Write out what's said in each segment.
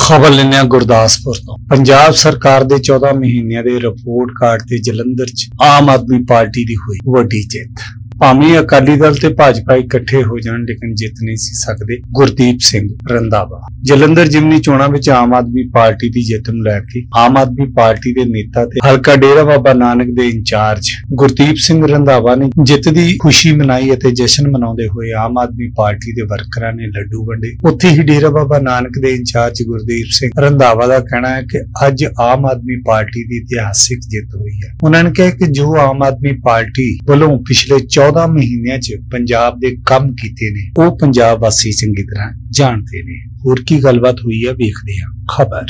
ਖਬਰ ਲੈਂਦੇ ਗੁਰਦਾਸਪੁਰ ਤੋਂ। ਪੰਜਾਬ ਸਰਕਾਰ ਦੇ 14 ਮਹੀਨਿਆਂ ਦੇ ਰਿਪੋਰਟ ਕਾਰਡ ਤੇ ਜਲੰਧਰ 'ਚ ਆਮ ਆਦਮੀ ਪਾਰਟੀ ਦੀ ਹੋਈ ਵੱਡੀ ਜਿੱਤ। ਭਾਵੇਂ ਅਕਾਲੀ ਦਲ ਤੇ ਭਾਜਪਾ ਇਕੱਠੇ ਹੋ ਜਾਣ, ਲੇਕਿਨ ਜਿੱਤ ਨਹੀਂ ਸੀ ਸਕਦੇ। ਗੁਰਦੀਪ ਸਿੰਘ ਰੰਧਾਵਾ। ਜਲੰਧਰ ਜਿਮਨੀ ਚੋਣਾਂ ਵਿੱਚ ਆਮ ਆਦਮੀ ਪਾਰਟੀ ਦੀ ਜਿੱਤ ਨੂੰ ਲੈ ਕੇ ਆਮ ਆਦਮੀ ਪਾਰਟੀ ਦੇ ਨੇਤਾ ਤੇ ਹਲਕਾ ਡੇਰਾ ਬਾਬਾ ਨਾਨਕ ਦੇ ਇੰਚਾਰਜ ਗੁਰਦੀਪ ਸਿੰਘ ਰੰਧਾਵਾ ਨੇ ਜਿੱਤ ਦੀ ਖੁਸ਼ੀ ਮਨਾਈ ਅਤੇ ਜਸ਼ਨ ਮਨਾਉਂਦੇ ਹੋਏ ਆਮ ਆਦਮੀ ਪਾਰਟੀ ਦੇ ਵਰਕਰਾਂ ਨੇ ਲੱਡੂ ਵੰਡੇ। ਉੱਥੇ ਹੀ ਡੇਰਾ ਬਾਬਾ ਨਾਨਕ ਦੇ ਇੰਚਾਰਜ ਗੁਰਦੀਪ ਸਿੰਘ ਰੰਧਾਵਾ ਦਾ ਕਹਿਣਾ ਹੈ ਕਿ ਅੱਜ ਆਮ ਆਦਮੀ ਪਾਰਟੀ ਦੀ ਇਤਿਹਾਸਿਕ ਜਿੱਤ ਹੋਈ ਹੈ। ਉਹਨਾਂ ਨੇ ਕਿਹਾ ਕਿ ਜੋ ਆਮ ਆਦਮੀ ਪਾਰਟੀ ਵੱਲੋਂ ਪਿਛਲੇ 14 ਮਹੀਨਿਆਂ 'ਚ ਪੰਜਾਬ ਦੇ ਕੰਮ ਕੀਤੇ ਨੇ, ਉਹ ਪੰਜਾਬ ਵਾਸੀ ਚੰਗੀ ਤਰ੍ਹਾਂ ਜਾਣਦੇ ਨੇ। ਹੋਰ ਕੀ ਗੱਲਬਾਤ ਹੋਈ ਹੈ ਵੇਖਦੇ ਹਾਂ। ਖਬਰ।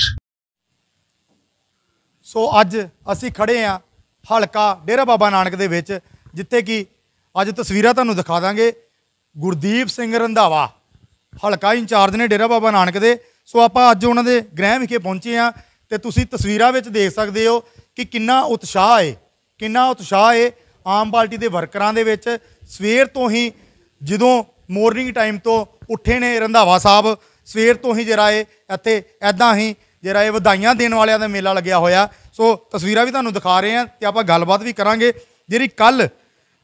ਸੋ ਅੱਜ ਅਸੀਂ ਖੜੇ ਆ ਹਲਕਾ ਡੇਰਾ ਬਾਬਾ ਨਾਨਕ ਦੇ ਵਿੱਚ, ਜਿੱਥੇ ਕਿ ਅੱਜ ਤਸਵੀਰਾਂ ਤੁਹਾਨੂੰ ਦਿਖਾ ਦਾਂਗੇ। ਗੁਰਦੀਪ ਸਿੰਘ ਰੰਧਾਵਾ, ਹਲਕਾ ਇੰਚਾਰਜ ਨੇ ਡੇਰਾ ਬਾਬਾ ਨਾਨਕ ਦੇ। ਸੋ ਆਪਾਂ ਅੱਜ ਉਹਨਾਂ ਦੇ ਗ੍ਰਹਿ ਵਿਖੇ ਪਹੁੰਚੇ ਆ ਤੇ ਤੁਸੀਂ ਤਸਵੀਰਾਂ ਵਿੱਚ ਦੇਖ ਸਕਦੇ ਹੋ ਕਿ ਕਿੰਨਾ ਉਤਸ਼ਾਹ ਹੈ, ਕਿੰਨਾ ਉਤਸ਼ਾਹ ਹੈ ਆਮ ਪਾਰਟੀ ਦੇ ਵਰਕਰਾਂ ਦੇ ਵਿੱਚ ਸਵੇਰ ਤੋਂ ਹੀ ਜਦੋਂ ਮਾਰਨਿੰਗ ਟਾਈਮ ਤੋਂ ਉੱਠੇ ਨੇ ਰੰਧਾਵਾ ਸਾਹਿਬ, ਸਵੇਰ ਤੋਂ ਹੀ ਜਿਹੜਾ ਇਹ ਇੱਥੇ ਐਦਾਂ ਹੀ ਜਿਹੜਾ ਇਹ ਵਧਾਈਆਂ ਦੇਣ ਵਾਲਿਆਂ ਦਾ ਮੇਲਾ ਲੱਗਿਆ ਹੋਇਆ। ਸੋ ਤਸਵੀਰਾਂ ਵੀ ਤੁਹਾਨੂੰ ਦਿਖਾ ਰਹੇ ਹਾਂ ਤੇ ਆਪਾਂ ਗੱਲਬਾਤ ਵੀ ਕਰਾਂਗੇ। ਜਿਹੜੀ ਕੱਲ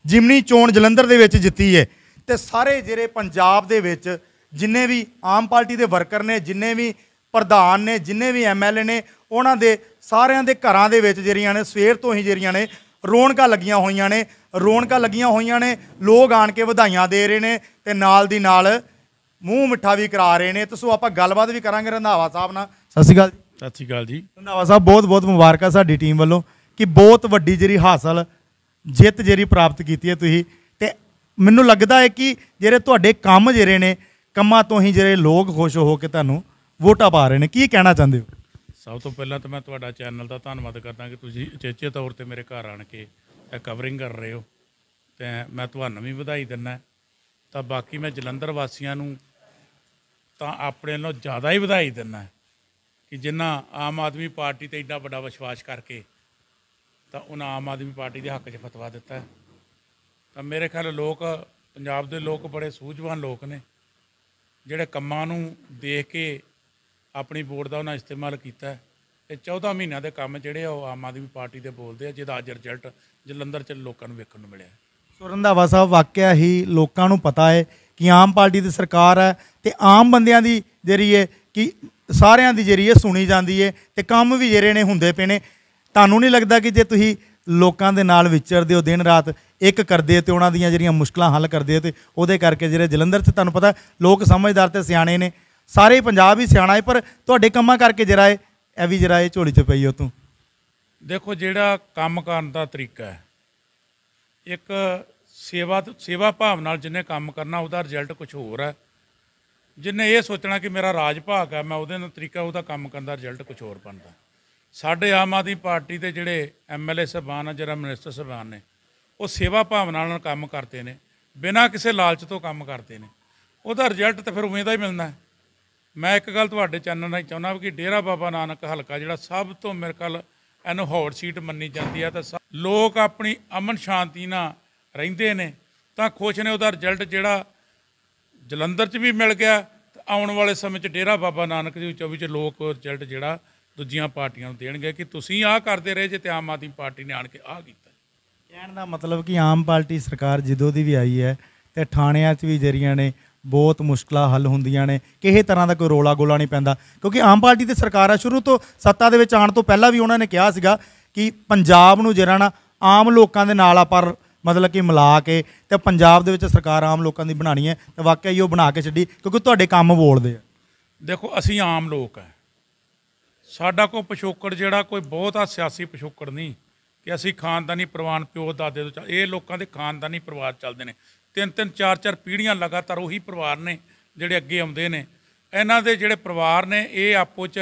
ਜਿਮਨੀ ਚੋਣ ਜਲੰਧਰ ਦੇ ਵਿੱਚ ਜਿੱਤੀ ਹੈ ਤੇ ਸਾਰੇ ਜਿਹੜੇ ਪੰਜਾਬ ਦੇ ਵਿੱਚ ਜਿੰਨੇ ਵੀ ਆਮ ਪਾਰਟੀ ਦੇ ਵਰਕਰ ਨੇ, ਜਿੰਨੇ ਵੀ ਪ੍ਰਧਾਨ ਨੇ, ਜਿੰਨੇ ਵੀ ਐਮਐਲਏ ਨੇ, ਉਹਨਾਂ ਦੇ ਸਾਰਿਆਂ ਦੇ ਘਰਾਂ ਦੇ ਵਿੱਚ ਜਿਹੜੀਆਂ ਨੇ, ਸਵੇਰ ਤੋਂ ਹੀ ਜਿਹੜੀਆਂ ਨੇ ਰੌਣਕਾਂ ਲੱਗੀਆਂ ਹੋਈਆਂ ਨੇ ਰੌਣਕਾਂ ਲੱਗੀਆਂ ਹੋਈਆਂ ਨੇ ਲੋਕ ਆਣ ਕੇ ਵਧਾਈਆਂ ਦੇ ਰਹੇ ਨੇ ਤੇ ਨਾਲ ਦੀ ਨਾਲ ਮੂੰਹ ਮਿੱਠਾ ਵੀ ਕਰਾ ਰਹੇ ਨੇ। ਤੇ ਸੋ ਆਪਾਂ ਗੱਲਬਾਤ ਵੀ ਕਰਾਂਗੇ ਰੰਧਾਵਾ ਸਾਹਿਬ ਨਾਲ। ਸਤਿ ਸ਼੍ਰੀ ਅਕਾਲ ਜੀ। ਸਤਿ ਸ਼੍ਰੀ ਅਕਾਲ ਜੀ। ਰੰਧਾਵਾ ਸਾਹਿਬ ਬਹੁਤ ਬਹੁਤ ਮੁਬਾਰਕਾਂ ਸਾਡੀ ਟੀਮ ਵੱਲੋਂ ਕਿ ਬਹੁਤ ਵੱਡੀ ਜਿਹੜੀ ਹਾਸਲ ਜਿੱਤ ਜਿਹੜੀ ਪ੍ਰਾਪਤ ਕੀਤੀ ਹੈ ਤੁਸੀਂ। ਤੇ ਮੈਨੂੰ ਲੱਗਦਾ ਹੈ ਕਿ ਜਿਹੜੇ ਤੁਹਾਡੇ ਕੰਮ ਜਿਹੜੇ ਨੇ ਕੰਮਾਂ ਤੋਂ ਹੀ ਜਿਹੜੇ ਲੋਕ ਖੁਸ਼ ਹੋ ਕੇ ਤੁਹਾਨੂੰ ਵੋਟਾਂ ਪਾ ਰਹੇ ਨੇ ਕੀ ਕਹਿਣਾ ਚਾਹੁੰਦੇ ਹੋ? ਸਭ ਤੋਂ ਪਹਿਲਾਂ ਤਾਂ ਮੈਂ ਤੁਹਾਡਾ ਚੈਨਲ ਦਾ ਧੰਨਵਾਦ ਕਰਦਾ ਕਿ ਤੁਸੀਂ ਉਚੇਚੇ ਤੌਰ ਤੇ ਮੇਰੇ ਘਰ ਆਣ ਕੇ ਇਹ ਕਵਰਿੰਗ ਕਰ ਰਹੇ ਹੋ। ਤੇ ਮੈਂ ਤੁਹਾਨੂੰ ਵੀ ਵਧਾਈ ਦਿੰਦਾ। ਤਾਂ ਬਾਕੀ ਮੈਂ ਜਲੰਧਰ ਵਾਸੀਆਂ ਨੂੰ ਤਾਂ ਆਪਣੇ ਨਾਲੋਂ ਜ਼ਿਆਦਾ ਹੀ ਵਧਾਈ ਦਿੰਦਾ ਕਿ ਜਿਨ੍ਹਾਂ ਆਮ ਆਦਮੀ ਪਾਰਟੀ ਤੇ ਇੰਨਾ ਵੱਡਾ ਵਿਸ਼ਵਾਸ ਕਰਕੇ ਤਾਂ ਉਹਨਾਂ ਆਮ ਆਦਮੀ ਪਾਰਟੀ ਦੇ ਹੱਕ 'ਚ ਫਤਵਾ ਦਿੱਤਾ। ਤਾਂ ਮੇਰੇ ਖਿਆਲ ਲੋਕ, ਪੰਜਾਬ ਦੇ ਲੋਕ ਬੜੇ ਸੂਝਵਾਨ ਲੋਕ ਨੇ। ਜਿਹੜੇ ਕੰਮਾਂ ਨੂੰ ਦੇਖ ਕੇ ਆਪਣੀ ਵੋਟ ਦਾ ਉਹਨਾਂ ਇਸਤੇਮਾਲ ਕੀਤਾ ਹੈ। ਤੇ 14 ਮਹੀਨਿਆਂ ਦੇ ਕੰਮ ਜਿਹੜੇ ਆ, ਉਹ ਆਮ ਆਦਮੀ ਪਾਰਟੀ ਦੇ ਬੋਲਦੇ ਆ, ਜਿਹਦਾ ਅੱਜ ਰਿਜ਼ਲਟ ਜਲੰਧਰ ਚ ਲੋਕਾਂ ਨੂੰ ਵੇਖਣ ਨੂੰ ਮਿਲਿਆ। ਸੋ ਰੰਧਾਵਾ ਸਾਹਿਬ, ਵਾਕਿਆ ਹੀ ਲੋਕਾਂ ਨੂੰ ਪਤਾ ਹੈ ਕਿ ਆਮ ਪਾਰਟੀ ਦੀ ਸਰਕਾਰ ਹੈ ਤੇ ਆਮ ਬੰਦਿਆਂ ਦੀ ਜਿਹੜੀ ਹੈ ਕਿ ਸਾਰਿਆਂ ਦੀ ਜਿਹੜੀ ਹੈ ਸੁਣੀ ਜਾਂਦੀ ਹੈ ਤੇ ਕੰਮ ਵੀ ਜਿਹੜੇ ਨੇ ਹੁੰਦੇ ਪਏ ਨੇ। ਤੁਹਾਨੂੰ ਨਹੀਂ ਲੱਗਦਾ ਕਿ ਜੇ ਤੁਸੀਂ ਲੋਕਾਂ ਦੇ ਨਾਲ ਵਿਚਰਦੇ ਹੋ, ਦਿਨ ਰਾਤ ਇੱਕ ਕਰਦੇ ਹੋ ਤੇ ਉਹਨਾਂ ਦੀਆਂ ਜਿਹੜੀਆਂ ਮੁਸ਼ਕਲਾਂ ਹੱਲ ਕਰਦੇ ਹੋ ਤੇ ਉਹਦੇ ਕਰਕੇ ਜਿਹੜੇ ਜਲੰਧਰ 'ਚ ਤੁਹਾਨੂੰ ਪਤਾ ਲੋਕ ਸਮਝਦਾਰ ਤੇ ਸਿਆਣੇ ਨੇ। ਸਾਰੇ ਹੀ ਪੰਜਾਬ ਹੀ ਸਿਆਣਾ ਹੈ ਪਰ ਤੁਹਾਡੇ ਕੰਮਾਂ ਕਰਕੇ ਜ਼ਰਾ ਹੈ ਇਹ ਵੀ ਜ਼ਰਾ ਇਹ ਝੋਲੀ 'ਚ ਪਈ ਉਹ ਤੂੰ। ਦੇਖੋ, ਜਿਹੜਾ ਕੰਮ ਕਰਨ ਦਾ ਤਰੀਕਾ ਹੈ, ਇੱਕ ਸੇਵਾ ਸੇਵਾ ਭਾਵ ਨਾਲ ਜਿਹਨੇ ਕੰਮ ਕਰਨਾ, ਉਹਦਾ ਰਿਜ਼ਲਟ ਕੁਝ ਹੋਰ ਹੈ। ਜਿਹਨੇ ਇਹ ਸੋਚਣਾ ਕਿ ਮੇਰਾ ਰਾਜ ਭਾਗ ਹੈ, ਮੈਂ ਉਹਦੇ ਨਾਲ ਤਰੀਕਾ, ਉਹਦਾ ਕੰਮ ਕਰਨ ਦਾ ਰਿਜ਼ਲਟ ਕੁਝ ਹੋਰ ਬਣਦਾ। ਸਾਡੇ ਆਮ ਆਦਮੀ ਪਾਰਟੀ ਦੇ ਜਿਹੜੇ ਐਮਐਲਏ ਸਾਹਿਬਾਨ ਆ, ਜਿਹੜਾ ਮਿਨਿਸਟਰ ਸਾਹਿਬਾਨ ਨੇ, ਉਹ ਸੇਵਾ ਭਾਵਨਾ ਨਾਲ ਕੰਮ ਕਰਦੇ ਨੇ, ਬਿਨਾਂ ਕਿਸੇ ਲਾਲਚ ਤੋਂ ਕੰਮ ਕਰਦੇ ਨੇ। ਉਹਦਾ ਰਿਜ਼ਲਟ ਤਾਂ ਫਿਰ ਉਵੇਂ ਦਾ ਹੀ ਮਿਲਣਾ ਹੈ। ਮੈਂ ਇੱਕ ਗੱਲ ਤੁਹਾਡੇ ਚੈਨਲ ਨਾਲ ਚਾਹੁੰਦਾ ਕਿ ਡੇਰਾ ਬਾਬਾ ਨਾਨਕ ਹਲਕਾ, ਜਿਹੜਾ ਸਭ ਤੋਂ ਮੇਰੇ ਕੋਲ ਇਹਨੂੰ ਹੌਟ ਸੀਟ ਮੰਨੀ ਜਾਂਦੀ ਹੈ ਤਾਂ ਸਭ- ਲੋਕ ਆਪਣੀ ਅਮਨ ਸ਼ਾਂਤੀ ਨਾਲ ਰਹਿੰਦੇ ਨੇ, ਤਾਂ ਖੁਸ਼ ਨੇ, ਉਹਦਾ ਰਿਜ਼ਲਟ ਜਿਹੜਾ ਜਲੰਧਰ 'ਚ ਵੀ ਮਿਲ ਗਿਆ, ਤੇ ਆਉਣ ਵਾਲੇ ਸਮੇਂ 'ਚ ਡੇਰਾ ਬਾਬਾ ਨਾਨਕ ਜੀ 24 'ਚ ਲੋਕ ਰਿਜ਼ਲਟ ਜਿਹੜਾ ਦੂਜੀਆਂ ਪਾਰਟੀਆਂ ਨੂੰ ਦੇਣਗੇ ਕਿ ਤੁਸੀਂ ਆਹ ਕਰਦੇ ਰਹੇ ਜੇ ਤੇ ਆਮ ਆਦਮੀ ਪਾਰਟੀ ਨੇ ਆਣ ਕੇ ਆਹ ਕੀਤਾ। ਕਹਿਣ ਦਾ ਮਤਲਬ ਕਿ ਆਮ ਪਾਰਟੀ ਸਰਕਾਰ ਜਦੋਂ ਦੀ ਵੀ ਆਈ ਹੈ, ਤੇ ਥਾਣਿਆਂ 'ਚ ਵੀ ਜਿਹੜੀਆਂ ਨੇ ਬਹੁਤ ਮੁਸ਼ਕਲਾਂ ਹੱਲ ਹੁੰਦੀਆਂ ਨੇ, ਕਿਸੇ ਤਰ੍ਹਾਂ ਦਾ ਕੋਈ ਰੋਲਾ ਗੋਲਾ ਨਹੀਂ ਪੈਂਦਾ। ਕਿਉਂਕਿ ਆਮ ਪਾਰਟੀ ਦੀ ਸਰਕਾਰ ਆ, ਸ਼ੁਰੂ ਤੋਂ ਸੱਤਾ ਦੇ ਵਿੱਚ ਆਉਣ ਤੋਂ ਪਹਿਲਾਂ ਵੀ ਉਹਨਾਂ ਨੇ ਕਿਹਾ ਸੀਗਾ ਕਿ ਪੰਜਾਬ ਨੂੰ ਜਿਹੜਾ ਨਾ, ਆਮ ਲੋਕਾਂ ਦੇ ਨਾਲ ਆਪਾਂ ਮਤਲਬ ਕਿ ਮਿਲਾ ਕੇ ਤੇ ਪੰਜਾਬ ਦੇ ਵਿੱਚ ਸਰਕਾਰ ਆਮ ਲੋਕਾਂ ਦੀ ਬਣਾਣੀ ਹੈ, ਤੇ ਵਾਕਿਆ ਹੀ ਉਹ ਬਣਾ ਕੇ ਛੱਡੀ, ਕਿਉਂਕਿ ਤੁਹਾਡੇ ਕੰਮ ਬੋਲਦੇ ਆ। ਦੇਖੋ, ਅਸੀਂ ਆਮ ਲੋਕ ਹੈ ਸਾਡਾ ਕੋਈ ਪਿਛੋਕੜ ਜਿਹੜਾ, ਕੋਈ ਬਹੁਤਾ ਸਿਆਸੀ ਪਿਛੋਕੜ ਨਹੀਂ ਕਿ ਅਸੀਂ ਖਾਨਦਾਨੀ ਪ੍ਰਵਾਨ ਪਿਓ ਦਾਦੇ ਤੋਂ ਚੱਲ- ਇਹ ਲੋਕਾਂ ਦੇ ਖਾਨਦਾਨੀ ਪਰਿਵਾਰ ਚੱਲਦੇ ਨੇ। ਤਿੰਨ ਤਿੰਨ ਚਾਰ ਚਾਰ ਪੀੜ੍ਹੀਆਂ ਲਗਾਤਾਰ ਉਹੀ ਪਰਿਵਾਰ ਨੇ ਜਿਹੜੇ ਅੱਗੇ ਆਉਂਦੇ ਨੇ। ਇਹਨਾਂ ਦੇ ਜਿਹੜੇ ਪਰਿਵਾਰ ਨੇ, ਇਹ ਆਪੋ ਚ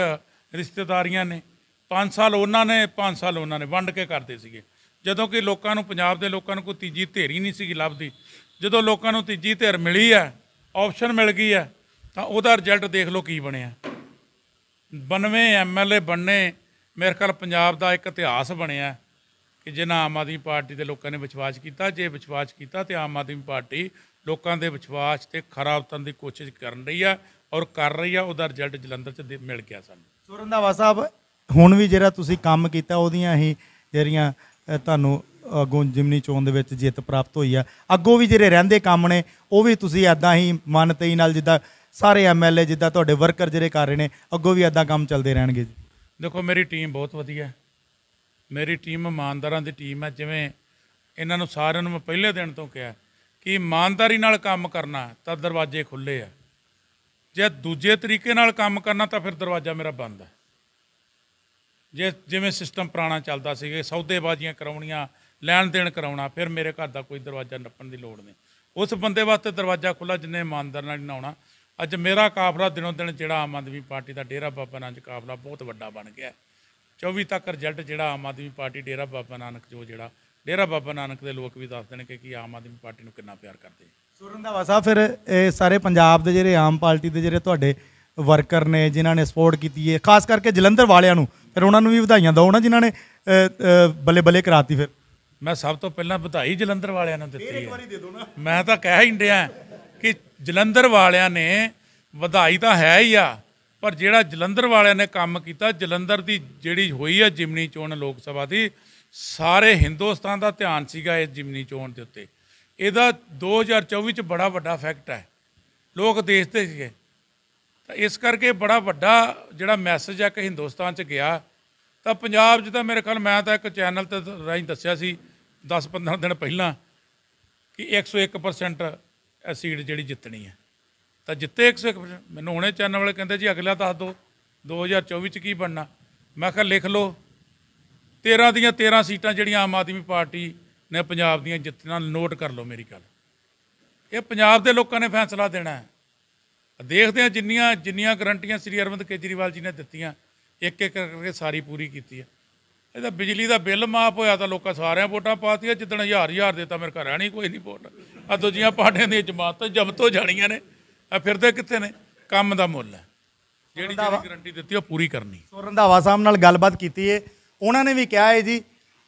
ਰਿਸ਼ਤੇਦਾਰੀਆਂ ਨੇ। 5 ਸਾਲ ਉਹਨਾਂ ਨੇ 5 ਸਾਲ ਉਹਨਾਂ ਨੇ ਵੰਡ ਕੇ ਕਰਦੇ ਸੀਗੇ। ਜਦੋਂ ਕਿ ਲੋਕਾਂ ਨੂੰ, ਪੰਜਾਬ ਦੇ ਲੋਕਾਂ ਨੂੰ ਕੋਈ ਤੀਜੀ ਧਿਰ ਹੀ ਨਹੀਂ ਸੀਗੀ ਲੱਭਦੀ। ਜਦੋਂ ਲੋਕਾਂ ਨੂੰ ਤੀਜੀ ਧਿਰ ਮਿਲੀ ਹੈ ਆਪਸ਼ਨ ਮਿਲ ਗਈ ਹੈ, ਤਾਂ ਉਹਦਾ ਰਿਜ਼ਲਟ ਦੇਖ ਲਓ ਕੀ ਬਣਿਆ। 92 ਐਮਐਲਏ ਬਣਨੇ, ਮੇਰੇ ਖਿਆਲ ਪੰਜਾਬ ਦਾ ਇੱਕ ਇਤਿਹਾਸ ਬਣਿਆ। ਕਿ ਜਿਨ੍ਹਾਂ ਆਮ ਆਦਮੀ ਪਾਰਟੀ ਦੇ ਲੋਕਾਂ ਨੇ ਵਿਸ਼ਵਾਸ ਕੀਤਾ ਜੇ ਵਿਸ਼ਵਾਸ ਕੀਤਾ ਤੇ ਆਮ ਆਦਮੀ ਪਾਰਟੀ ਲੋਕਾਂ ਦੇ ਵਿਸ਼ਵਾਸ ਤੇ ਖਰਾ ਉਤਰਨ ਦੀ ਕੋਸ਼ਿਸ਼ ਕਰਨ ਰਹੀ ਆ ਔਰ ਕਰ ਰਹੀ ਆ ਉਹਦਾ ਰਿਜ਼ਲਟ ਜਲੰਧਰ 'ਚ ਦੇ- ਮਿਲ ਗਿਆ ਸਾਨੂੰ। ਸੋ ਰੰਧਾਵਾ ਸਾਹਿਬ ਹੁਣ ਵੀ ਜਿਹੜਾ ਤੁਸੀਂ ਕੰਮ ਕੀਤਾ ਉਹਦੀਆਂ ਹੀ ਜਿਹੜੀਆਂ ਅ, ਤੁਹਾਨੂੰ ਅੱਗੋਂ ਜਿਮਨੀ ਚੋਣ ਦੇ ਵਿੱਚ ਜਿੱਤ ਪ੍ਰਾਪਤ ਹੋਈ ਆ। ਅੱਗੋਂ ਵੀ ਜਿਹੜੇ ਰਹਿੰਦੇ ਕੰਮ ਨੇ ਉਹ ਵੀ ਤੁਸੀਂ ਐਦਾਂ ਹੀ ਮਨ ਤੇਈ ਨਾਲ ਜਿੱਦਾਂ ਸਾਰੇ ਐਮਐਲਏ ਜਿੱਦਾਂ ਤੁਹਾਡੇ ਵਰਕਰ ਜਿਹੜੇ ਕਰ ਰਹੇ ਨੇ ਅੱਗੋਂ ਵੀ ਐਦਾਂ ਕੰਮ ਚੱਲਦੇ ਰਹਿਣਗੇ ਜੀ। ਦੇਖੋ ਮੇਰੀ ਟੀਮ ਬਹੁਤ ਵਧੀਆ ਹੈ। ਮੇਰੀ ਟੀਮ ਇਮਾਨਦਾਰਾਂ ਦੀ ਟੀਮ ਹੈ, ਜਿਵੇਂ ਇਹਨਾਂ ਨੂੰ ਸਾਰਿਆਂ ਨੂੰ ਮੈਂ ਪਹਿਲੇ ਦਿਨ ਤੋਂ ਕਿਹਾ ਕਿ ਇਮਾਨਦਾਰੀ ਨਾਲ ਕੰਮ ਕਰਨਾ ਤਾਂ ਦਰਵਾਜ਼ੇ ਖੁੱਲੇ ਆ। ਜੇ ਦੂਜੇ ਤਰੀਕੇ ਨਾਲ ਕੰਮ ਕਰਨਾ ਤਾਂ ਫਿਰ ਦਰਵਾਜ਼ਾ ਮੇਰਾ ਬੰਦ ਹੈ। ਜੇ ਜਿਵੇਂ ਸਿਸਟਮ ਪੁਰਾਣਾ ਚੱਲਦਾ ਸੀਗੇ ਸੌਦੇਬਾਜ਼ੀਆਂ ਕਰਾਉਣੀਆਂ, ਲੈਣ ਦੇਣ ਕਰਾਉਣਾ, ਫਿਰ ਮੇਰੇ ਘਰ ਦਾ ਕੋਈ ਦਰਵਾਜ਼ਾ ਨੱਪਣ ਦੀ ਲੋੜ ਨਹੀਂ। ਉਸ ਬੰਦੇ ਵਾਸਤੇ ਦਰਵਾਜ਼ਾ ਖੁੱਲਾ ਜਿੰਨੇ ਇਮਾਨਦਾਰ ਨਾਲ ਨਾਉਣਾ ਅੱਜ ਮੇਰਾ ਕਾਫਲਾ ਦਿਨੋਂ ਦਿਨ ਜਿਹੜਾ ਆਮ ਆਦਮੀ ਪਾਰਟੀ ਦਾ ਡੇਰਾ ਬਾਬਾ ਨਾਨਕ ਕਾਫਲਾ ਬਹੁਤ ਵੱਡਾ ਬਣ ਗਿਆ। 24 ਤੱਕ ਰਿਜ਼ਲਟ ਜਿਹੜਾ ਆਮ ਆਦਮੀ ਪਾਰਟੀ ਡੇਰਾ ਬਾਬਾ ਨਾਨਕ ਜੋ ਜਿਹੜਾ ਡੇਰਾ ਬਾਬਾ ਨਾਨਕ ਦੇ ਲੋਕ ਵੀ ਦੱਸ ਦੇਣਗੇ ਕਿ ਆਮ ਆਦਮੀ ਪਾਰਟੀ ਨੂੰ ਕਿੰਨਾ ਪਿਆਰ ਕਰਦੇ ਆ। ਸੋ ਰੰਧਾਵਾ ਸਾਹਿਬ ਫਿਰ ਇਹ ਸਾਰੇ ਪੰਜਾਬ ਦੇ ਜਿਹੜੇ ਆਮ ਪਾਰਟੀ ਦੇ ਜਿਹੜੇ ਤੁਹਾਡੇ ਵਰਕਰ ਨੇ ਜਿਨ੍ਹਾਂ ਨੇ ਸਪੋਰਟ ਕੀਤੀ ਹੈ ਖਾਸ ਕਰਕੇ ਜਲੰਧਰ ਵਾਲਿਆਂ ਨੂੰ ਫਿਰ ਉਹਨਾਂ ਨੂੰ ਵੀ ਵਧਾਈਆਂ ਦਿਓ ਨਾ ਜਿਨ੍ਹਾਂ ਨੇ ਬੱਲੇ ਬੱਲੇ ਕਰਾਤੀ ਫਿਰ। ਮੈਂ ਸਭ ਤੋਂ ਪਹਿਲਾਂ ਵਧਾਈ ਜਲੰਧਰ ਵਾਲਿਆਂ ਨੂੰ ਦਿੱਤੀ ਹੈ। ਮੈਂ ਤਾਂ ਕਹਿ ਹੀ ਡਿਆ ਕਿ ਜਲੰਧਰ ਵਾਲਿਆਂ ਨੇ ਵਧਾਈ ਤਾਂ ਹੈ ਹੀ ਆ ਪਰ ਜਿਹੜਾ ਜਲੰਧਰ ਵਾਲਿਆਂ ਨੇ ਕੰਮ ਕੀਤਾ, ਜਲੰਧਰ ਦੀ ਜਿਹੜੀ ਹੋਈ ਹੈ ਜਿਮਨੀ ਚੋਣ ਲੋਕ ਸਭਾ ਦੀ, ਸਾਰੇ ਹਿੰਦੁਸਤਾਨ ਦਾ ਧਿਆਨ ਸੀਗਾ ਇਸ ਜਿਮਨੀ ਚੋਣ ਦੇ ਉੱਤੇ। ਇਹਦਾ 2024 ਚ ਬੜਾ ਵੱਡਾ ਫੈਕਟ ਹੈ। ਲੋਕ ਦੇਖਦੇ ਸੀਗੇ। ਤਾਂ ਇਸ ਕਰਕੇ ਬੜਾ ਵੱਡਾ ਜਿਹੜਾ ਮੈਸੇਜ ਹੈ ਕਿ ਹਿੰਦੁਸਤਾਨ ਚ ਗਿਆ। ਤਾਂ ਪੰਜਾਬ 'ਚ ਤਾਂ ਮੇਰੇ ਖਿਆਲ ਮੈਂ ਤਾਂ ਇੱਕ ਚੈਨਲ ਤੇ ਰਾਹੀਂ ਦੱਸਿਆ ਸੀ 10-15 ਦਿਨ ਪਹਿਲਾਂ, ਕਿ 101% ਇਹ ਸੀਟ ਜਿਹੜੀ ਜਿੱਤਣੀ ਹੈ। ਤਾਂ ਜਿੱਤੇ 101% ਮੈਨੂੰ ਹੁਣੇ ਚੈਨਲ ਵਾਲੇ ਕਹਿੰਦੇ ਜੀ ਅਗਲਾ ਦੱਸ ਦਿਓ 2024 ਚ ਕੀ ਬਣਨਾ? ਮੈਂ ਕਿਹਾ ਲਿਖ ਲਓ। 13 ਦੀਆਂ 13 ਸੀਟਾਂ ਜਿਹੜੀਆਂ ਆਮ ਆਦਮੀ ਪਾਰਟੀ ਨੇ ਪੰਜਾਬ ਦੀਆਂ ਜਿੱਤਣਾ ਨੋਟ ਕਰ ਲਓ ਮੇਰੀ ਗੱਲ। ਇਹ ਪੰਜਾਬ ਦੇ ਲੋਕਾਂ ਨੇ ਫੈਸਲਾ ਦੇਣਾ ਹੈ। ਦੇਖਦੇ ਆ ਜਿੰਨੀਆਂ ਜਿੰਨੀਆਂ ਗਰੰਟੀਆਂ ਸ੍ਰੀ ਅਰਵਿੰਦ ਕੇਜਰੀਵਾਲ ਜੀ ਨੇ ਦਿੱਤੀਆਂ, ਇੱਕ ਇੱਕ ਕਰਕੇ ਸਾਰੀ ਪੂਰੀ ਕੀਤੀ ਆ ਇਹਦਾ ਬਿਜਲੀ ਦਾ ਬਿੱਲ ਮਾਫ ਹੋਇਆ ਤਾਂ ਲੋਕਾਂ ਸਾਰਿਆਂ ਵੋਟਾਂ ਪਾਤੀਆਂ, ਜਿੱਦਣ ਹਜ਼ਾਰ ਹਜ਼ਾਰ ਦਿੱਤਾ ਮੇਰੇ ਘਰ ਰਹਿਣੀ ਕੋਈ ਨਹੀਂ ਵੋਟ। ਆ ਦੂਜੀਆਂ ਪਾਰਟੀਆਂ ਦੀਆਂ ਜਮਾਤਾਂ ਜ਼ਬਤ ਹੋ ਜਾਣੀਆਂ ਨੇ। ਆ ਫਿਰਦੇ ਕਿੱਥੇ ਨੇ? ਕੰਮ ਦਾ ਮੁੱਲ ਹੈ। ਜਿਹੜੀ ਜਿਹੜੀ ਗਰੰਟੀ ਦਿੱਤੀ ਉਹ ਪੂਰੀ ਕਰਨੀ। ਸੋ ਰੰਧਾਵਾ ਸਾਹਿਬ ਨਾਲ ਗੱਲਬਾਤ ਕੀਤੀ ਏ। ਉਹਨਾਂ ਨੇ ਵੀ ਕਿਹਾ ਹੈ ਜੀ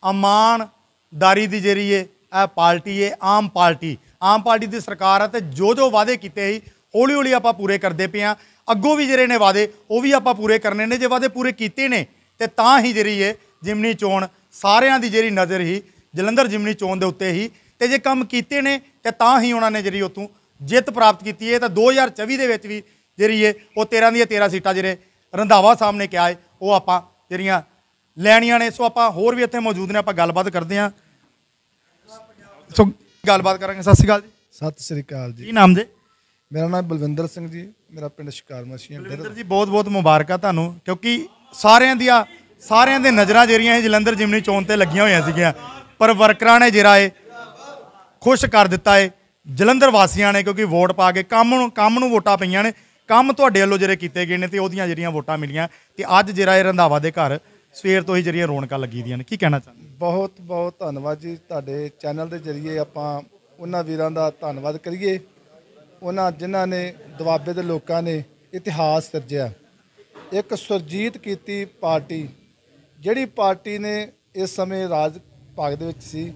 ਇਮਾਨਦਾਰੀ ਦੀ ਜਿਹੜੀ ਏ ਇਹ ਪਾਰਟੀ ਏ ਆਮ ਪਾਰਟੀ। ਆਮ ਪਾਰਟੀ ਦੀ ਸਰਕਾਰ ਹੈ ਤੇ ਜੋ ਜੋ ਵਾਅਦੇ ਕੀਤੇ ਸੀ ਹੌਲੀ ਹੌਲੀ ਆਪਾਂ ਪੂਰੇ ਕਰਦੇ ਪਏ ਆ। ਅੱਗੋਂ ਵੀ ਜਿਹੜੇ ਨੇ ਵਾਅਦੇ ਉਹ ਵੀ ਆਪਾਂ ਪੂਰੇ ਕਰਨੇ ਨੇ। ਜੇ ਵਾਅਦੇ ਪੂਰੇ ਕੀਤੇ ਨੇ ਤੇ ਤਾਂ ਹੀ ਜਿਹੜੀ ਏ ਜਿਮਨੀ ਚੋਣ ਸਾਰਿਆਂ ਦੀ ਜਿਹੜੀ ਨਜ਼ਰ ਹੀ ਜਲੰਧਰ ਜਿਮਨੀ ਚੋਣ ਦੇ ਉੱਤੇ ਹੀ ਤੇ ਜੇ ਕੰਮ ਕੀਤੇ ਨੇ ਤੇ ਤਾਂ ਹੀ ਉਹਨਾਂ ਨੇ ਜਿਹੜੀ ਉਤੋਂ ਜਿੱਤ ਪ੍ਰਾਪਤ ਕੀਤੀ ਹੈ ਤਾਂ 2024 ਦੇ ਵਿੱਚ ਵੀ ਜਿਹੜੀ ਏ ਉਹ 13 ਦੀਆਂ 13 ਸੀਟਾਂ ਜਿਹੜੇ ਰੰਧਾਵਾ ਸਾਹਿਬ ਨੇ ਕਿਹਾ ਹੈ ਉਹ ਆਪਾਂ ਜਿਹੜੀਆਂ ਲੈਣੀਆਂ ਨੇ। ਸੋ ਆਪਾਂ ਹੋਰ ਵੀ ਇੱਥੇ ਮੌਜੂਦ ਨੇ ਆਪਾਂ ਗੱਲਬਾਤ ਕਰਦੇ ਹਾਂ। ਸੋ ਗੱਲਬਾਤ ਕਰਾਂਗੇ। ਸਤਿ ਸ਼੍ਰੀ ਅਕਾਲ ਜੀ। ਸਤਿ ਸ੍ਰੀ ਅਕਾਲ ਜੀ। ਕੀ ਨਾਮ ਜੀ? ਮੇਰਾ ਨਾਮ ਬਲਵਿੰਦਰ ਸਿੰਘ ਜੀ ਮੇਰਾ ਪਿੰਡ ਸ਼ਿਕਾਰ ਮਸੀਆਂ ਜਲੰਧਰ ਜੀ ਬਹੁਤ ਬਹੁਤ ਮੁਬਾਰਕਾਂ ਤੁਹਾਨੂੰ ਕਿਉਂਕਿ ਸਾਰਿਆਂ ਦੀਆਂ ਸਾਰਿਆਂ ਦੇ ਨਜ਼ਰਾਂ ਜਿਹੜੀਆਂ ਇਹ ਜਲੰਧਰ ਜਿਮਨੀ ਚੋਣ ਤੇ ਲੱਗੀਆਂ ਹੋਈਆਂ ਸੀਗੀਆਂ ਪਰ ਵਰਕਰਾਂ ਨੇ ਜਿਹੜਾ ਇਹ ਖੁਸ਼ ਕਰ ਦਿੱਤਾ ਏ। ਜਲੰਧਰ ਵਾਸੀਆਂ ਨੇ, ਕਿਉਂਕਿ ਵੋਟ ਪਾ ਕੇ ਕੰਮ ਨੂੰ ਕੰਮ ਨੂੰ ਵੋਟਾਂ ਪਈਆਂ ਨੇ, ਕੰਮ ਤੁਹਾਡੇ ਵੱਲੋਂ ਜਿਹੜੇ ਕੀਤੇ ਗਏ ਨੇ ਤੇ ਉਹਦੀਆਂ ਜਿਹੜੀਆਂ ਵੋਟਾਂ ਮਿਲੀਆਂ, ਤੇ ਅੱਜ ਜਿਹੜਾ ਇਹ ਰੰਧਾਵਾ ਦੇ ਘਰ, ਸਵੇਰ ਤੋਂ ਹੀ ਜਿਹੜੀਆਂ ਰੌਣਕਾਂ ਲੱਗੀ ਦੀਆਂ ਨੇ, ਕੀ ਕਹਿਣਾ ਚਾਹੁੰਦੇ? ਬਹੁਤ ਬਹੁਤ ਧੰਨਵਾਦ ਜੀ ਤੁਹਾਡੇ ਚੈਨਲ ਦੇ ਜ਼ਰੀਏ ਆਪਾਂ ਉਹਨਾਂ ਵੀਰਾਂ ਦਾ ਧੰਨਵਾਦ ਕਰੀਏ। ਉਹਨਾਂ ਜਿਨ੍ਹਾਂ ਨੇ ਦੁਆਬੇ ਦੇ ਲੋਕਾਂ ਨੇ ਇਤਿਹਾਸ ਸਿਰਜਿਆ। ਇੱਕ ਸੁਰਜੀਤ ਕੀਤੀ ਪਾਰਟੀ, ਜਿਹੜੀ ਪਾਰਟੀ ਨੇ ਇਸ ਸਮੇਂ ਰਾਜ ਭਾਗ ਦੇ ਵਿੱਚ ਸੀ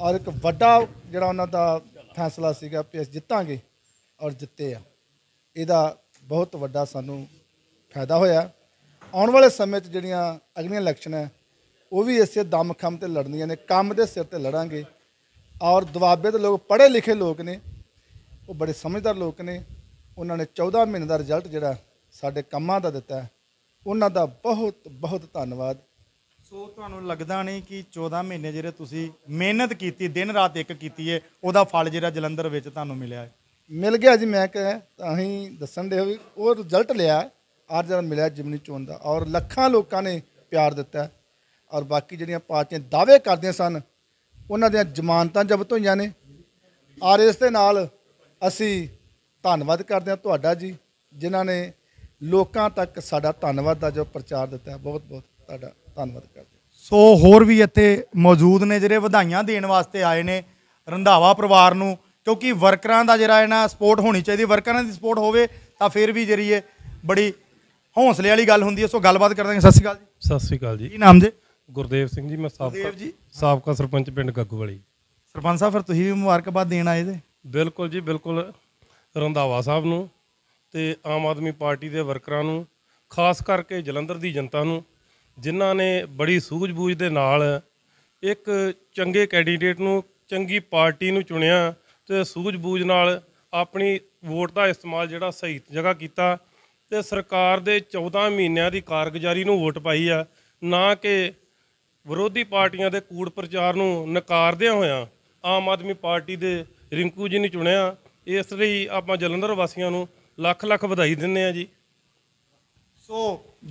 ਔਰ ਇੱਕ ਵੱਡਾ ਜਿਹੜਾ ਉਹਨਾਂ ਦਾ ਫੈਸਲਾ ਸੀਗਾ ਕਿ ਅਸੀਂ ਜਿੱਤਾਂਗੇ ਔਰ ਜਿੱਤੇ ਆ। ਇਹਦਾ ਬਹੁਤ ਵੱਡਾ ਸਾਨੂੰ ਫਾਇਦਾ ਹੋਇਆ। ਆਉਣ ਵਾਲੇ ਸਮੇਂ 'ਚ ਜਿਹੜੀਆਂ ਅਗਲੀਆਂ ਇਲੈਕਸ਼ਨ ਹੈ, ਉਹ ਵੀ ਇਸੇ ਦਮ ਖਮ ਤੇ ਲੜਨੀਆਂ ਨੇ, ਕੰਮ ਦੇ ਸਿਰ ਤੇ ਲੜਾਂਗੇ। ਔਰ ਦੁਆਬੇ ਦੇ ਲੋਕ ਪੜ੍ਹੇ ਲਿਖੇ ਲੋਕ ਨੇ, ਉਹ ਬੜੇ ਸਮਝਦਾਰ ਲੋਕ ਨੇ। ਉਹਨਾਂ ਨੇ 14 ਮਹੀਨੇ ਦਾ ਰਿਜ਼ਲਟ ਜਿਹੜਾ ਸਾਡੇ ਕੰਮਾਂ ਦਾ ਦਿੱਤਾ ਉਹਨਾਂ ਦਾ ਬਹੁਤ ਬਹੁਤ ਧੰਨਵਾਦ। ਸੋ ਤੁਹਾਨੂੰ ਲੱਗਦਾ ਨਹੀਂ ਕਿ 14 ਮਹੀਨੇ ਜਿਹੜੇ ਤੁਸੀਂ ਮਿਹਨਤ ਕੀਤੀ, ਦਿਨ ਰਾਤ ਇੱਕ ਕੀਤੀ ਏ, ਉਹਦਾ ਫਲ ਜਿਹੜਾ ਜਲੰਧਰ ਵਿੱਚ ਤੁਹਾਨੂੰ ਮਿਲਿਆ ਹੈ? ਮਿਲ ਗਿਆ ਜੀ, ਮੈਂ ਕਹਾਂ, ਤਾਂ ਹੀ ਦੱਸਣ ਦੇ ਵੀ ਉਹ ਰਿਜ਼ਲਟ ਲਿਆ ਔਰ ਜਿਹੜਾ ਮਿਲਿਆ ਜਿਮਨੀ ਚੋਣ ਦਾ। ਔਰ ਲੱਖਾਂ ਲੋਕਾਂ ਨੇ ਪਿਆਰ ਦਿੱਤਾ ਔਰ ਬਾਕੀ ਜਿਹੜੀਆਂ ਪਾਰਟੀਆਂ ਦਾਅਵੇ ਕਰਦੀਆਂ ਸਨ, ਉਹਨਾਂ ਦੀਆਂ ਜ਼ਮਾਨਤਾਂ ਜ਼ਬਤ ਹੋਈਆਂ ਨੇ। ਔਰ ਇਸ ਦੇ ਨਾਲ ਅਸੀਂ ਧੰਨਵਾਦ ਕਰਦੇ ਹਾਂ ਤੁਹਾਡਾ ਜੀ, ਜਿਨ੍ਹਾਂ ਨੇ ਲੋਕਾਂ ਤੱਕ ਸਾਡਾ ਧੰਨਵਾਦ ਦਾ ਜੋ ਪ੍ਰਚਾਰ ਦਿੱਤਾ ਬਹੁਤ ਬਹੁਤ ਤੁਹਾਡਾ ਧੰਨਵਾਦ ਕਰਦੇ ਹਾਂ। ਸੋ ਹੋਰ ਵੀ ਇੱਥੇ ਮੌਜੂਦ ਨੇ ਜਿਹੜੇ ਵਧਾਈਆਂ ਦੇਣ ਵਾਸਤੇ ਆਏ ਨੇ ਰੰਧਾਵਾ ਪਰਿਵਾਰ ਨੂੰ ਕਿਉਂਕਿ ਵਰਕਰਾਂ ਦਾ ਜਿਹੜਾ ਹੈ ਨਾ ਸਪੋਰਟ ਹੋਣੀ ਚਾਹੀਦੀ ਵਰਕਰਾਂ ਦੀ ਸਪੋਰਟ ਹੋਵੇ ਤਾਂ ਫਿਰ ਵੀ ਜਿਹੜੀ ਹੈ ਬੜੀ ਹੌਸਲੇ ਵਾਲੀ ਗੱਲ ਹੁੰਦੀ ਹੈ। ਸੋ ਗੱਲਬਾਤ ਕਰਾਂਗੇ ਸਤਿ ਸ਼੍ਰੀ ਅਕਾਲ ਜੀ। ਸਤਿ ਸ੍ਰੀ ਅਕਾਲ ਜੀ। ਕੀ ਨਾਮ ਜੀ? ਗੁਰਦੇਵ ਸਿੰਘ ਜੀ ਮੈਂ ਸਾਬਕਾ। ਸਾਬਕਾ ਸਰਪੰਚ ਪਿੰਡ ਗੱਗੂਵਾਲੀ। ਸਰਪੰਚ ਸਾਹਿਬ ਫਿਰ ਤੁਸੀਂ ਵੀ ਮੁਬਾਰਕਬਾਦ ਦੇਣ ਆਏ ਜੇ? ਬਿਲਕੁਲ ਜੀ ਬਿਲਕੁਲ ਰੰਧਾਵਾ ਸਾਹਿਬ ਨੂੰ ਤੇ ਆਮ ਆਦਮੀ ਪਾਰਟੀ ਦੇ ਵਰਕਰਾਂ ਨੂੰ ਖਾਸ ਕਰਕੇ ਜਲੰਧਰ ਦੀ ਜਨਤਾ ਨੂੰ ਜਿਨ੍ਹਾਂ ਨੇ ਬੜੀ ਸੂਝ-ਬੂਝ ਦੇ ਨਾਲ ਇੱਕ ਚੰਗੇ ਕੈਂਡੀਡੇਟ ਨੂੰ ਚੰਗੀ ਪਾਰਟੀ ਨੂੰ ਚੁਣਿਆ ਤੇ ਸੂਝ-ਬੂਝ ਨਾਲ ਆਪਣੀ ਵੋਟ ਦਾ ਇਸਤੇਮਾਲ ਜਿਹੜਾ ਸਹੀ ਜਗ੍ਹਾ ਕੀਤਾ ਤੇ ਸਰਕਾਰ ਦੇ 14 ਮਹੀਨਿਆਂ ਦੀ ਕਾਰਗੁਜ਼ਾਰੀ ਨੂੰ ਵੋਟ ਪਾਈ ਆ, ਨਾ ਕਿ ਵਿਰੋਧੀ ਪਾਰਟੀਆਂ ਦੇ ਕੂੜ ਪ੍ਰਚਾਰ ਨੂੰ ਨਕਾਰਦਿਆਂ ਹੋਇਆਂ ਆਮ ਆਦਮੀ ਪਾਰਟੀ ਦੇ ਰਿੰਕੂ ਜੀ ਨੂੰ ਚੁਣਿਆ। ਇਸ ਲਈ ਆਪਾਂ ਜਲੰਧਰ ਵਾਸੀਆਂ ਨੂੰ ਲੱਖ ਲੱਖ ਵਧਾਈ ਦਿੰਦੇ ਆ ਜੀ। ਸੋ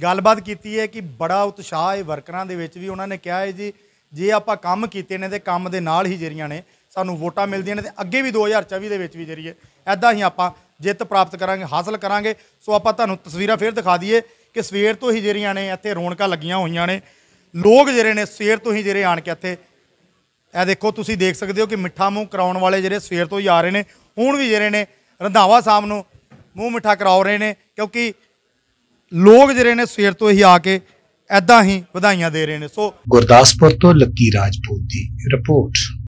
ਗੱਲਬਾਤ ਕੀਤੀ ਹੈ ਕਿ ਬੜਾ ਉਤਸ਼ਾਹ ਹੈ ਵਰਕਰਾਂ ਦੇ ਵਿੱਚ ਵੀ ਉਹਨਾਂ ਨੇ ਕਿਹਾ ਹੈ ਜੀ, ਜੇ ਆਪਾਂ ਕੰਮ ਕੀਤੇ ਨੇ ਤੇ ਕੰਮ ਦੇ ਨਾਲ ਹੀ ਜਿਹੜੀਆਂ ਨੇ, ਸਾਨੂੰ ਵੋਟਾਂ ਮਿਲਦੀਆਂ ਨੇ ਤੇ ਅੱਗੇ ਵੀ 2024 ਦੇ ਵਿੱਚ ਵੀ ਜਿਹੜੀ ਹੈ। ਐਦਾਂ ਹੀ ਆਪਾਂ ਜਿੱਤ ਪ੍ਰਾਪਤ ਕਰਾਂਗੇ, ਹਾਸਲ ਕਰਾਂਗੇ। ਸੋ ਆਪਾਂ ਤੁਹਾਨੂੰ ਤਸਵੀਰਾਂ ਫੇਰ ਦਿਖਾ ਦਈਏ ਕਿ ਸਵੇਰ ਤੋਂ ਹੀ ਜਿਹੜੀਆਂ ਨੇ, ਇੱਥੇ ਰੌਣਕਾਂ ਲੱਗੀਆਂ ਹੋਈਆਂ ਨੇ। ਲੋਕ ਜਿਹੜੇ ਨੇ ਸਵੇਰ ਤੋਂ ਹੀ ਜਿਹੜੇ ਆਣ ਕੇ ਇੱਥੇ, ਇਹ ਦੇਖੋ ਤੁਸੀਂ ਦੇਖ ਸਕਦੇ ਹੋ ਕਿ ਮਿੱਠਾ ਮੂੰਹ ਕਰਾਉਣ ਵਾਲੇ ਜਿਹੜੇ ਸਵੇਰ ਤੋਂ ਹੀ ਆ ਰਹੇ ਨੇ, ਹੁਣ ਵੀ ਜਿਹੜੇ ਨੇ। ਰੰਧਾਵਾ ਸਾਹਿਬ ਨੂੰ ਮੂੰਹ ਮਿੱਠਾ ਕਰਾਉ ਰਹੇ ਨੇ, ਕਿਉਂਕਿ ਲੋਕ ਜਿਹੜੇ ਨੇ ਸਵੇਰ ਤੋਂ ਹੀ ਆ ਕੇ ਐਦਾਂ ਹੀ ਵਧਾਈਆਂ ਦੇ ਰਹੇ ਨੇ। ਸੋ ਗੁਰਦਾਸਪੁਰ ਤੋਂ ਲੱਕੀ ਰਾਜਪੂਤ ਦੀ ਰਿਪੋਰਟ।